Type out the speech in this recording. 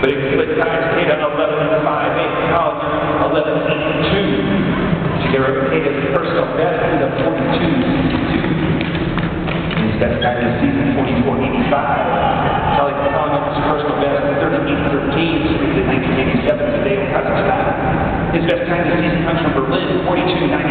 But if you click times 10 on 11 and 5 8 column 11 and 2 to get a as personal best in the 42 He's got back in season 44 85. Charlie Capone up his personal best in 38 13 series in 1987 today in Kazakhstan. His best time this season comes from Berlin 42 90.